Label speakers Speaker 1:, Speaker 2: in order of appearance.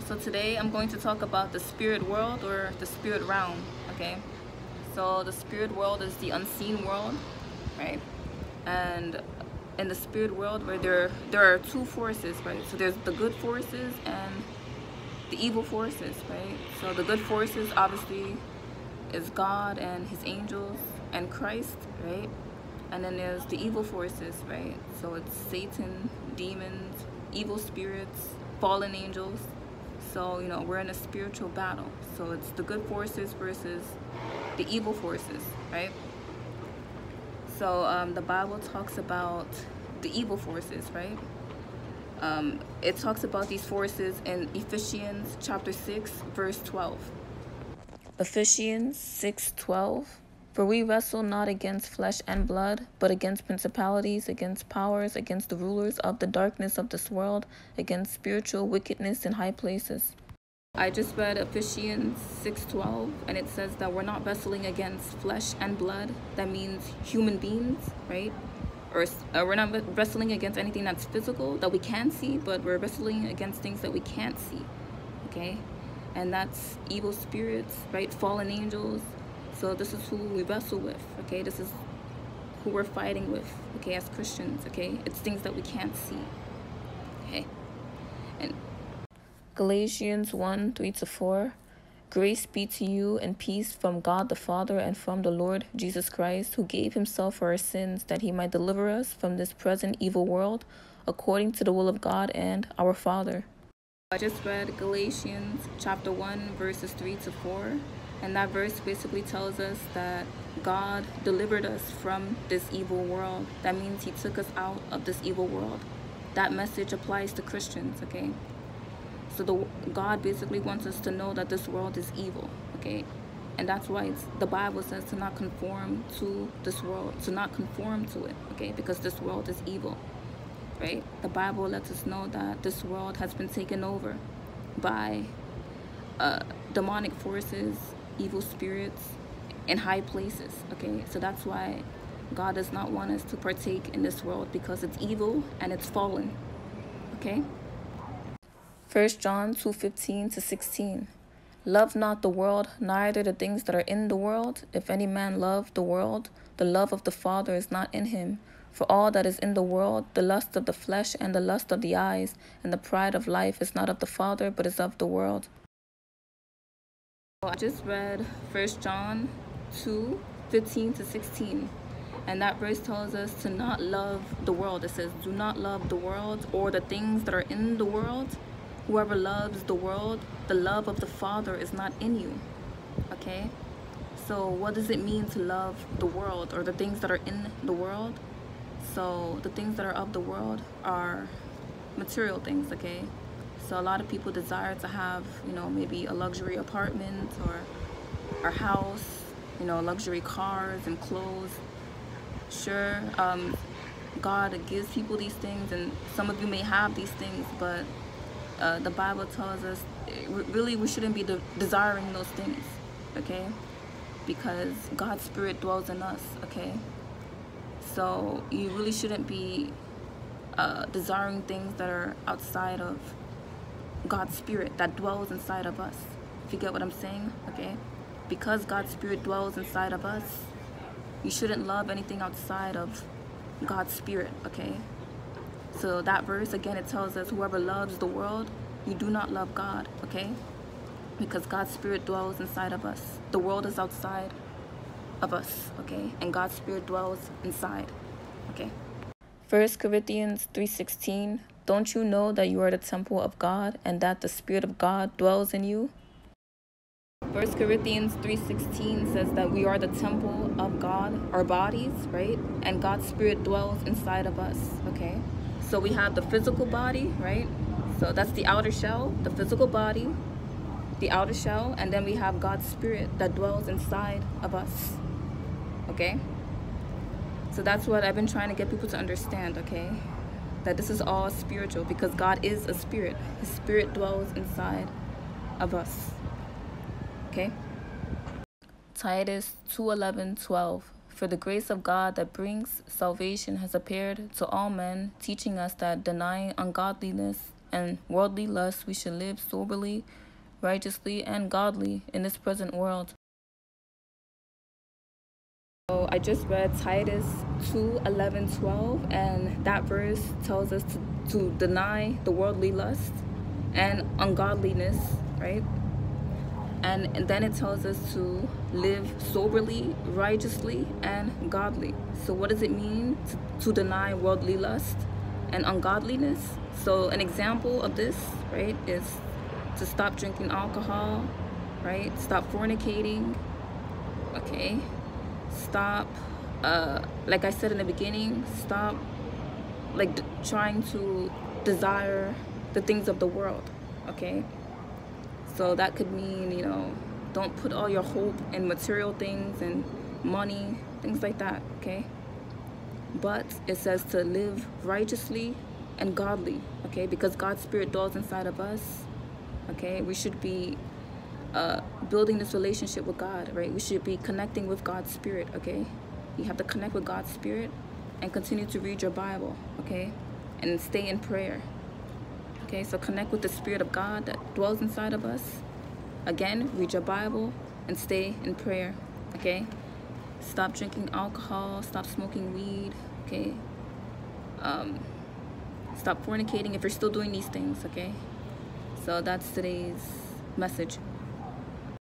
Speaker 1: So today I'm going to talk about the spirit world or the spirit realm, okay? So the spirit world is the unseen world, right? And in the spirit world where there there are two forces, right? So there's the good forces and the evil forces, right? So the good forces obviously is God and his angels and Christ, right? And then there's the evil forces, right? So it's Satan, demons, evil spirits, fallen angels, so, you know, we're in a spiritual battle. So it's the good forces versus the evil forces, right? So um, the Bible talks about the evil forces, right? Um, it talks about these forces in Ephesians chapter 6, verse 12. Ephesians 6 12. For we wrestle not against flesh and blood, but against principalities, against powers, against the rulers of the darkness of this world, against spiritual wickedness in high places. I just read Ephesians 6:12 and it says that we're not wrestling against flesh and blood. That means human beings, right? Or uh, we're not wrestling against anything that's physical that we can see, but we're wrestling against things that we can't see. Okay? And that's evil spirits, right? Fallen angels, so this is who we wrestle with, okay? This is who we're fighting with, okay, as Christians, okay? It's things that we can't see, okay? And Galatians 1 3 to 4. Grace be to you and peace from God the Father and from the Lord Jesus Christ, who gave himself for our sins that he might deliver us from this present evil world, according to the will of God and our Father. I just read Galatians chapter 1, verses 3 to 4. And that verse basically tells us that God delivered us from this evil world. That means he took us out of this evil world. That message applies to Christians, okay? So the God basically wants us to know that this world is evil, okay? And that's why the Bible says to not conform to this world, to not conform to it, okay? Because this world is evil, right? The Bible lets us know that this world has been taken over by uh, demonic forces, evil spirits in high places okay? So that's why god does not want us to partake in this world because it's evil and it's fallen okay? First john 2 15 to 16 love not the world neither the things that are in the world. If any man love the world the love of the father is not in him. For all that is in the world, the lust of the flesh and the lust of the eyes and the pride of life is not of the Father, but is of the world. I just read First John 2 15 to 16. And that verse tells us to not love the world. It says, Do not love the world or the things that are in the world. Whoever loves the world, the love of the Father is not in you. Okay? So, what does it mean to love the world or the things that are in the world? So, the things that are of the world are material things, okay? So a lot of people desire to have, you know, maybe a luxury apartment or a house, you know, luxury cars and clothes. Sure, um, God gives people these things, and some of you may have these things, but uh, the Bible tells us really we shouldn't be de desiring those things, okay? Because God's Spirit dwells in us, okay? So you really shouldn't be uh, desiring things that are outside of God's spirit that dwells inside of us. If you get what I'm saying, okay? Because God's spirit dwells inside of us, you shouldn't love anything outside of God's spirit, okay? So that verse, again, it tells us whoever loves the world, you do not love God, okay? Because God's spirit dwells inside of us. The world is outside of us, okay? And God's spirit dwells inside, okay? 1 Corinthians 3.16 don't you know that you are the temple of God and that the Spirit of God dwells in you? 1 Corinthians 3.16 says that we are the temple of God, our bodies, right? And God's Spirit dwells inside of us, okay? So we have the physical body, right? So that's the outer shell, the physical body, the outer shell, and then we have God's Spirit that dwells inside of us, okay? So that's what I've been trying to get people to understand, okay? That this is all spiritual because God is a spirit. His spirit dwells inside of us. Okay? Titus 2:11 12 For the grace of God that brings salvation has appeared to all men, teaching us that denying ungodliness and worldly lusts, we should live soberly, righteously, and godly in this present world. I just read Titus 2 11 12, and that verse tells us to, to deny the worldly lust and ungodliness, right? And, and then it tells us to live soberly, righteously, and godly. So, what does it mean to, to deny worldly lust and ungodliness? So, an example of this, right, is to stop drinking alcohol, right? Stop fornicating, okay? Stop, uh, like I said in the beginning, stop like trying to desire the things of the world, okay? So that could mean, you know, don't put all your hope in material things and money, things like that, okay? But it says to live righteously and godly, okay? Because God's Spirit dwells inside of us, okay? We should be uh, building this relationship with God, right? We should be connecting with God's Spirit, okay? You have to connect with God's Spirit and continue to read your Bible, okay? And stay in prayer, Okay, so connect with the Spirit of God that dwells inside of us. Again, read your Bible and stay in prayer. Okay, stop drinking alcohol, stop smoking weed. Okay, um, stop fornicating if you're still doing these things. Okay, so that's today's message.